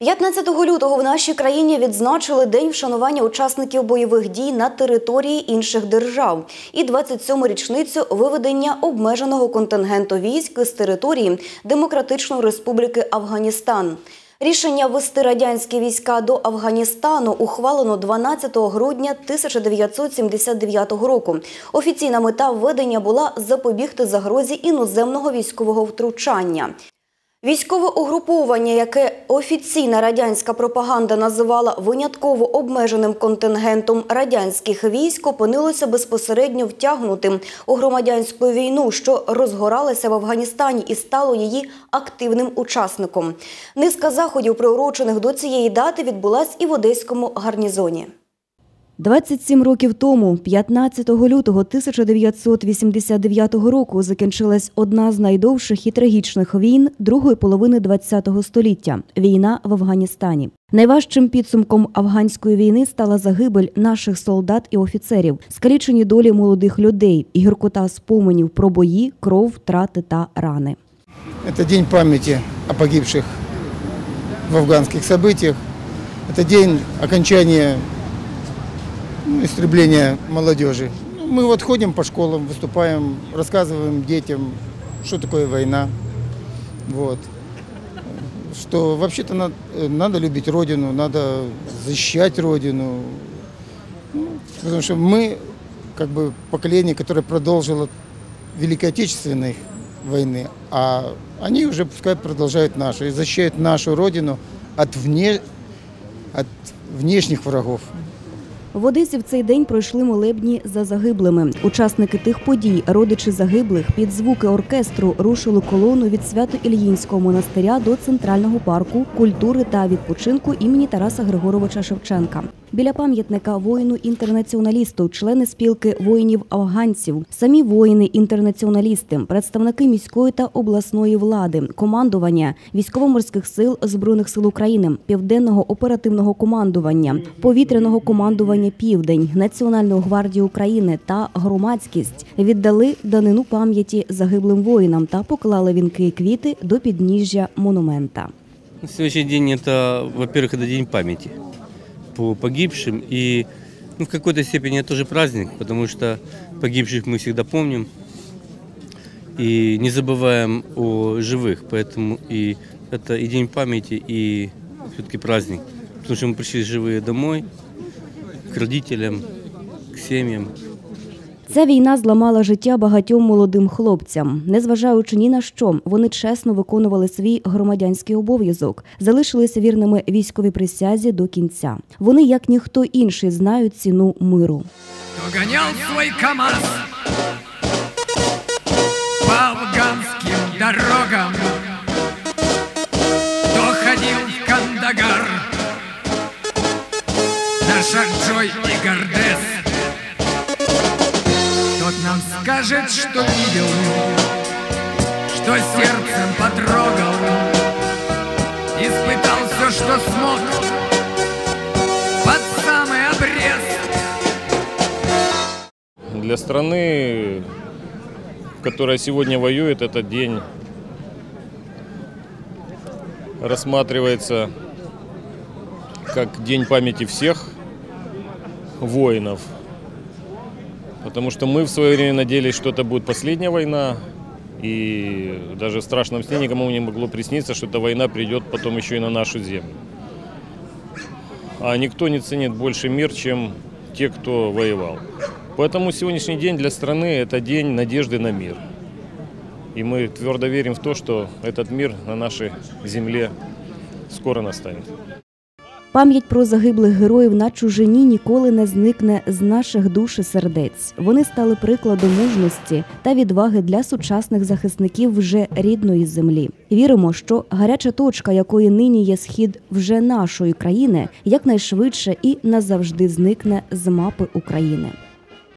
15 лютого в нашій країні відзначили День вшанування учасників бойових дій на території інших держав і 27-му річницю виведення обмеженого контингенту військ з території Демократичної Республіки Афганістан. Рішення ввести радянські війська до Афганістану ухвалено 12 грудня 1979 року. Офіційна мета введення була запобігти загрозі іноземного військового втручання. Військове угруповання, яке офіційна радянська пропаганда називала винятково обмеженим контингентом радянських військ, опинилося безпосередньо втягнутим у громадянську війну, що розгоралася в Афганістані і стало її активним учасником. Низка заходів, приурочених до цієї дати, відбулась і в одеському гарнізоні. 27 років тому, 15 лютого 1989 року, закінчилась одна з найдовших і трагічних війн другої половини ХХ століття – війна в Афганістані. Найважчим підсумком афганської війни стала загибель наших солдат і офіцерів, скалічені долі молодих людей, і гіркота споменів про бої, кров, втрати та рани. Это день памяти о погибших в афганских событиях. Это день окончания ну, истребления молодежи. Ну, Мы вот ходим по школам, выступаем, рассказываем детям, что такое война. Вот. Что вообще-то надо, надо любить Родину, надо защищать Родину. Ну, потому что мы как бы поколение, которое продолжило Великой Отечественной войны, а они уже пускай продолжают нашу и защищают нашу Родину от, вне, от внешних врагов. В Одесі в цей день пройшли молебні за загиблими. Учасники тих подій, родичі загиблих, під звуки оркестру рушили колону від Свято-Ільїнського монастиря до центрального парку культури та відпочинку імені Тараса Григоровича Шевченка. Біля пам'ятника воїну-інтернаціоналісту, члени спілки воїнів-афганців, самі воїни-інтернаціоналісти, представники міської та обласної влади, командування військово-морських сил Збройних сил України, південного оперативного командування, повітряного командування Південь, Національної гвардії України та громадськість віддали данину пам'яті загиблим воїнам та поклали вінки і квіти до підніжжя монумента. На сегодняшний день это, во-первых, это день памяти По погибшим. И ну, в какой-то степени это тоже праздник, потому что погибших мы всегда помним и не забываем о живых. Поэтому и это и день памяти, и все-таки праздник. Потому что мы пришли живые домой, к родителям, к семьям. Ця війна зламала життя багатьом молодим хлопцям. Незважаючи ні на що, вони чесно виконували свій громадянський обов'язок, залишилися вірними військовій присязі до кінця. Вони, як ніхто інший, знають ціну миру. Кто гонял свой КамАЗ по афганским дорогам, кто ходил в Кандагар на Шахджой и Гордес, нам скажет, что видел, что сердцем потрогал, испытал все, что смог. Для страны, которая сегодня воюет, этот день рассматривается как день памяти всех воинов. Потому что мы в свое время надеялись, что это будет последняя война. И даже в страшном сне никому не могло присниться, что эта война придет потом еще и на нашу землю. А никто не ценит больше мир, чем те, кто воевал. Поэтому сегодняшний день для страны это день надежды на мир. И мы твердо верим в то, что этот мир на нашей земле скоро настанет. Пам'ять про загиблих героїв на чужині ніколи не зникне з наших душ і сердець. Вони стали прикладом мужності та відваги для сучасних захисників вже рідної землі. Віримо, що гаряча точка, якої нині є схід вже нашої країни, якнайшвидше і назавжди зникне з мапи України.